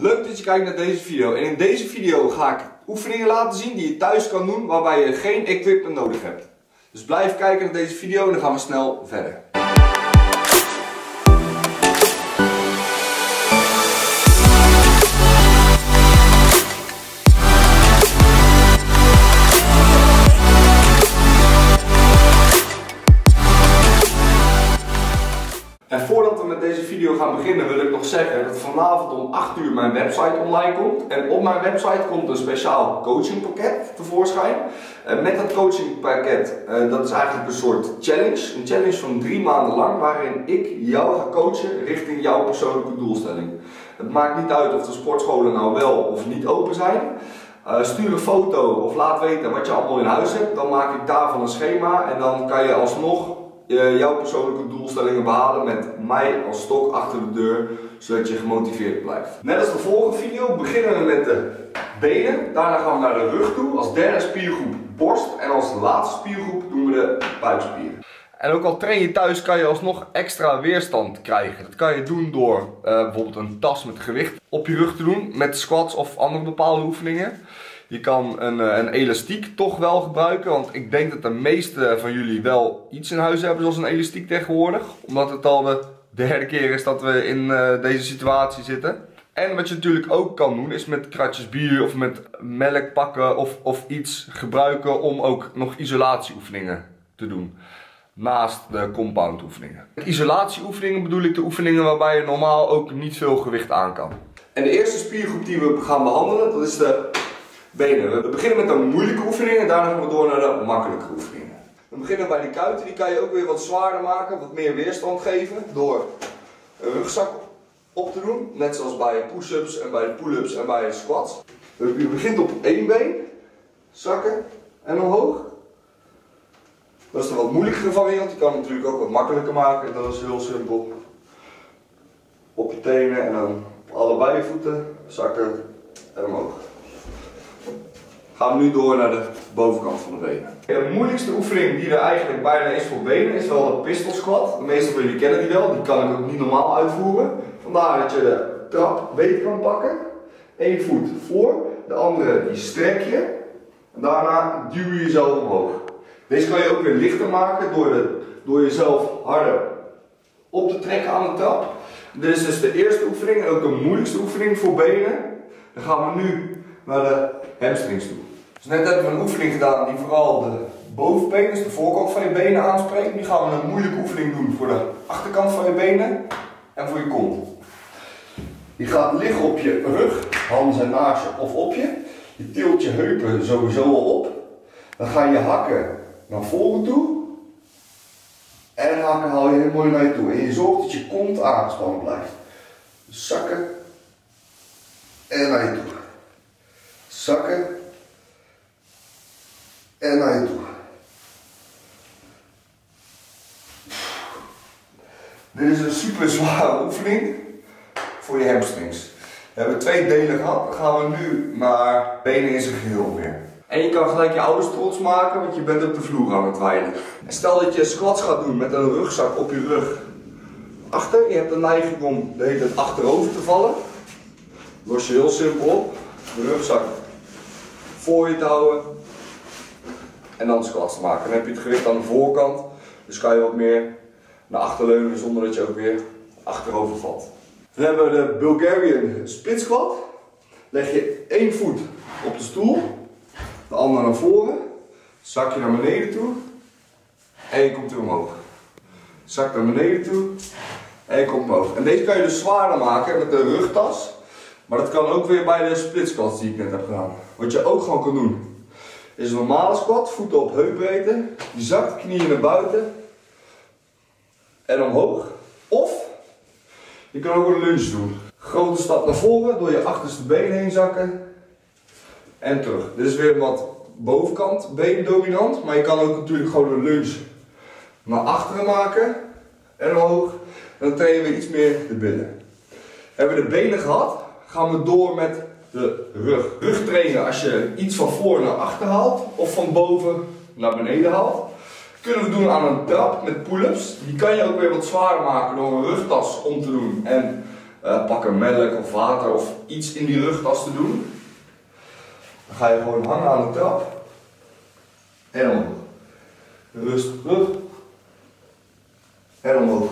Leuk dat je kijkt naar deze video. En in deze video ga ik oefeningen laten zien die je thuis kan doen waarbij je geen equipment nodig hebt. Dus blijf kijken naar deze video en dan gaan we snel verder. Beginnen wil ik nog zeggen dat vanavond om 8 uur mijn website online komt. En op mijn website komt een speciaal coachingpakket tevoorschijn. En met dat coachingpakket, uh, dat is eigenlijk een soort challenge. Een challenge van drie maanden lang waarin ik jou ga coachen richting jouw persoonlijke doelstelling. Het maakt niet uit of de sportscholen nou wel of niet open zijn. Uh, stuur een foto of laat weten wat je allemaal in huis hebt. Dan maak ik daarvan een schema en dan kan je alsnog jouw persoonlijke doelstellingen behalen met mij als stok achter de deur, zodat je gemotiveerd blijft. Net als de volgende video beginnen we met de benen, daarna gaan we naar de rug toe, als derde spiergroep borst en als laatste spiergroep doen we de buikspieren. En ook al train je thuis kan je alsnog extra weerstand krijgen. Dat kan je doen door uh, bijvoorbeeld een tas met gewicht op je rug te doen, met squats of andere bepaalde oefeningen. Je kan een, eh, een, elastiek toch wel gebruiken, want ik denk dat de meeste van jullie wel iets in huis hebben zoals een elastiek tegenwoordig. Omdat het al de derde keer is dat we in uh, deze situatie zitten. En wat je natuurlijk ook kan doen is met kratjes bier of met melk pakken of, of iets gebruiken om ook nog isolatieoefeningen te doen. Naast de compound oefeningen. Isolatieoefeningen bedoel ik de oefeningen waarbij je normaal ook niet veel gewicht aan kan. En de eerste spiergroep die we gaan behandelen, dat is de benen. We beginnen met een moeilijke oefening en daarna gaan we door naar de makkelijke oefeningen. We beginnen bij die kuiten, die kan je ook weer wat zwaarder maken, wat meer weerstand geven door een rugzak op te doen. Net zoals bij push-ups en bij de pull-ups en bij squats. Je begint op één been, zakken en omhoog. Dat is de wat moeilijkere variant, je kan het natuurlijk ook wat makkelijker maken. Dat is heel simpel. Op je tenen en dan op allebei je voeten, zakken en omhoog. Gaan we nu door naar de bovenkant van de benen. De moeilijkste oefening die er eigenlijk bijna is voor benen is wel de pistol squat. De meeste van jullie kennen die wel, die kan ik ook niet normaal uitvoeren. Vandaar dat je de trap beter kan pakken. Eén voet voor, de andere die strek je. En daarna duw je jezelf omhoog. Deze kan je ook weer lichter maken door, door jezelf harder op te trekken aan de trap. Dit is dus de eerste oefening en ook de moeilijkste oefening voor benen. Dan gaan we nu naar de hamstrings toe. Dus net hebben we een oefening gedaan die vooral de bovenbenen, dus de voorkant van je benen aanspreekt. Nu gaan we een moeilijke oefening doen voor de achterkant van je benen en voor je kont. Je gaat liggen op je rug, handen zijn naast je of op je. Je tilt je heupen sowieso al op. Dan ga je hakken naar voren toe. En hakken haal je heel mooi naar je toe. En je zorgt dat je kont aangespannen blijft. Zakken en naar je toe. Zakken en naar je toe. Dit is een super zware oefening voor je hamstrings. We hebben twee delen gehad, dan gaan we nu naar benen in zijn geheel weer. En je kan gelijk je ouders trots maken, want je bent op de vloer aan het wijden. En stel dat je squats gaat doen met een rugzak op je rug achter. Je hebt de neiging om de hele achterover te vallen. Los je heel simpel op. De rugzak voor je te houden. En dan squats te maken. Dan heb je het gewicht aan de voorkant. Dus kan je wat meer naar achter leunen zonder dat je ook weer achterover valt. Dan hebben we de Bulgarian split squat. Leg je één voet op de stoel. De andere naar voren. Zak je naar beneden toe. En je komt weer omhoog. Zak naar beneden toe. En je komt omhoog. En deze kan je dus zwaarder maken met de rugtas. Maar dat kan ook weer bij de split squats die ik net heb gedaan. Wat je ook gewoon kan doen. Is een normale squat, voeten op heupbreedte. Je zakt knieën naar buiten. En omhoog. Of je kan ook een lunge doen. Grote stap naar voren door je achterste been heen zakken. En terug. Dit is weer wat bovenkant been dominant. Maar je kan ook natuurlijk gewoon een lunge naar achteren maken. En omhoog. Dan trainen we iets meer de billen. Hebben we de benen gehad, gaan we door met de. Rug trainen als je iets van voor naar achter haalt of van boven naar beneden haalt. Kunnen we doen aan een trap met pull-ups. Die kan je ook weer wat zwaarder maken door een rugtas om te doen en uh, pak een melk of water of iets in die rugtas te doen. Dan ga je gewoon hangen aan de trap. En omhoog. Rustig terug. En omhoog.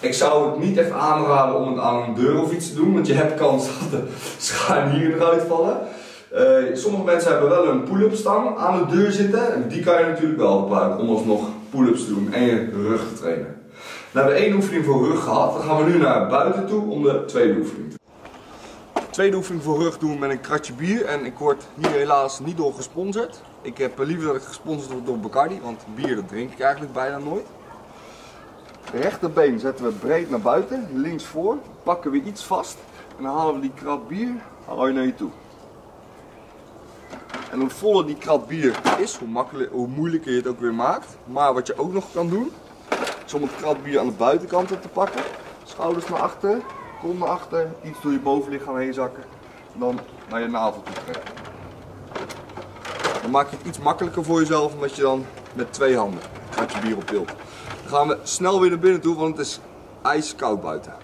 Ik zou het niet echt aanraden om het aan een deur of iets te doen, want je hebt kans dat de scharnieren eruit vallen. Uh, sommige mensen hebben wel een pull-up stang aan de deur zitten. En die kan je natuurlijk wel gebruiken om alsnog pull-ups te doen en je rug te trainen. We hebben één oefening voor rug gehad. Dan gaan we nu naar buiten toe om de tweede oefening te doen. De tweede oefening voor rug doen met een kratje bier. En ik word hier helaas niet door gesponsord. Ik heb liever dat ik gesponsord word door Bacardi, want bier dat drink ik eigenlijk bijna nooit. Rechterbeen zetten we breed naar buiten, links voor. Pakken we iets vast en dan halen we die krat bier haal je naar je toe. En hoe voller die krat bier is, hoe, makkelijker, hoe moeilijker je het ook weer maakt. Maar wat je ook nog kan doen, is om het krat bier aan de buitenkant te pakken. Schouders naar achter, kont naar achter, iets door je bovenlichaam heen zakken. En dan naar je navel toe trekken. Dan maak je het iets makkelijker voor jezelf, omdat je dan met twee handen het kratje bier optilt. Dan gaan we snel weer naar binnen toe, want het is ijskoud buiten.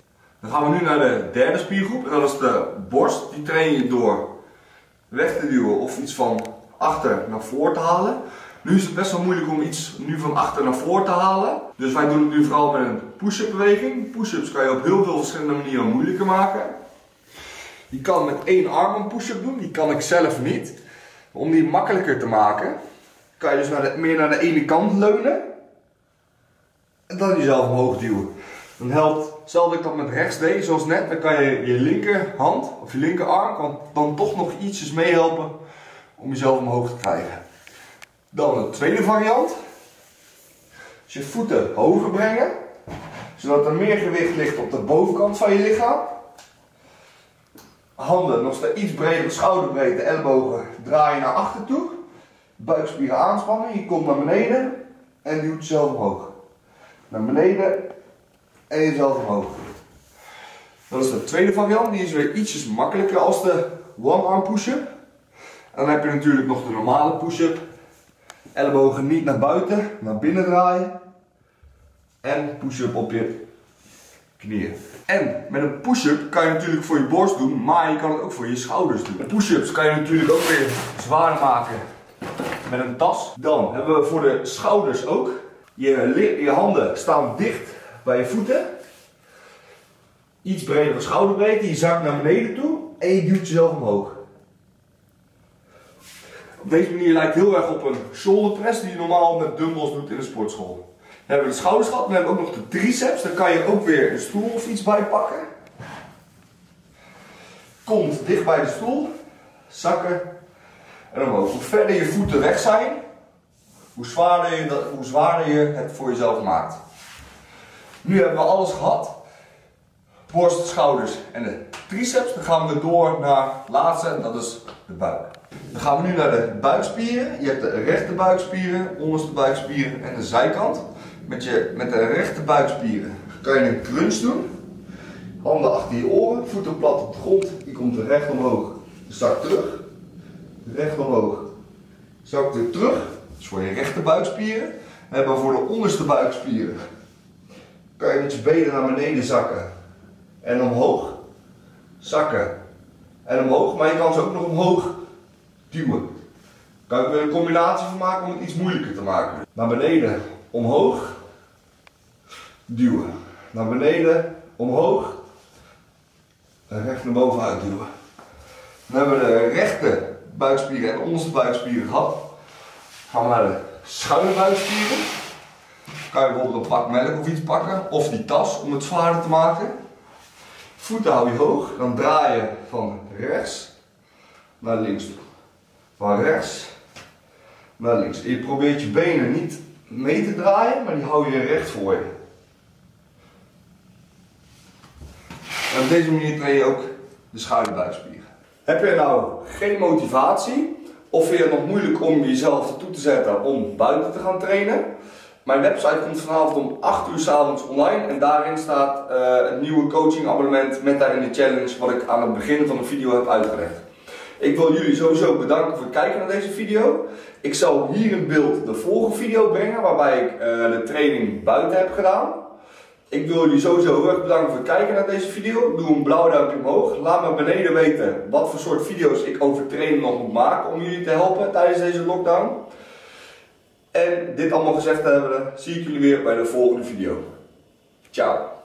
Dan gaan we nu naar de derde spiergroep en dat is de borst. Die train je door weg te duwen of iets van achter naar voor te halen. Nu is het best wel moeilijk om iets nu van achter naar voor te halen. Dus wij doen het nu vooral met een push-up beweging. Push-ups kan je op heel veel verschillende manieren moeilijker maken. Je kan met één arm een push-up doen, die kan ik zelf niet. Om die makkelijker te maken, kan je dus naar meer naar de ene kant leunen. En dan jezelf omhoog duwen. Dan helpt, stel dat met rechts deed, zoals net, dan kan je je linkerhand of je linkerarm kan dan toch nog ietsjes meehelpen om jezelf omhoog te krijgen. Dan de tweede variant. Dus je voeten hoger brengen, zodat er meer gewicht ligt op de bovenkant van je lichaam. Handen nog steeds iets breder, schouderbreedte, ellebogen draai je naar achter toe. Buikspieren aanspannen, je komt naar beneden en duwt jezelf omhoog. Naar beneden en jezelf omhoog. Dat is de tweede variant, die is weer ietsjes makkelijker als de one-arm push-up. En dan heb je natuurlijk nog de normale push-up. Ellebogen niet naar buiten, naar binnen draaien. En push-up op je knieën. En met een push-up kan je natuurlijk voor je borst doen, maar je kan het ook voor je schouders doen. Push-ups kan je natuurlijk ook weer zwaar maken met een tas. Dan hebben we voor de schouders ook. Je, je handen staan dicht bij je voeten. Iets bredere schouderbreedte, je zakt naar beneden toe en je duwt jezelf omhoog. Op deze manier lijkt heel erg op een shoulder press die je normaal met dumbbells doet in de sportschool. Dan hebben we de schouders gehad, dan hebben we ook nog de triceps. Daar kan je ook weer een stoel of iets bij pakken. Komt dicht bij de stoel, zakken en omhoog. Hoe verder je voeten weg zijn, hoe zwaarder hoe zwaarder je het voor jezelf maakt. Nu hebben we alles gehad. Borst, schouders en de triceps. Dan gaan we door naar het laatste en dat is de buik. Dan gaan we nu naar de buikspieren. Je hebt de rechte buikspieren, onderste buikspieren en de zijkant. Met, je, met de rechte buikspieren kan je een crunch doen. Handen achter je oren, voeten plat op de grond. Je komt recht omhoog. Zak terug. Recht omhoog. Zak weer terug. Dat is voor je rechte buikspieren. We hebben voor de onderste buikspieren kan je met je benen naar beneden zakken. En omhoog. Zakken. En omhoog. Maar je kan ze ook nog omhoog duwen. Kan ik er een combinatie van maken om het iets moeilijker te maken. Naar beneden. Omhoog. Duwen. Naar beneden. Omhoog. En recht naar boven uitduwen. Dan hebben we de rechte buikspieren en onderste buikspieren gehad. Gaan we naar de schuine buikspieren kan je bijvoorbeeld een pak melk of iets pakken, of die tas om het zwaarder te maken. Voeten hou je hoog, dan draai je van rechts naar links toe. Van rechts naar links. Je probeert je benen niet mee te draaien, maar die hou je recht voor je. En op deze manier train je ook de schouderbuikspieren. Heb je nou geen motivatie, of vind je het nog moeilijk om jezelf ertoe te zetten om buiten te gaan trainen? Mijn website komt vanavond om 8 uur s'avonds online en daarin staat uh, het nieuwe coaching abonnement met daarin de challenge wat ik aan het begin van de video heb uitgelegd. Ik wil jullie sowieso bedanken voor het kijken naar deze video. Ik zal hier in beeld de volgende video brengen waarbij ik eh, de training buiten heb gedaan. Ik wil jullie sowieso heel erg bedanken voor het kijken naar deze video. Doe een blauw duimpje omhoog. Laat me beneden weten wat voor soort video's ik over trainen nog moet maken om jullie te helpen tijdens deze lockdown. En dit allemaal gezegd hebben, zie ik jullie weer bij de volgende video. Ciao!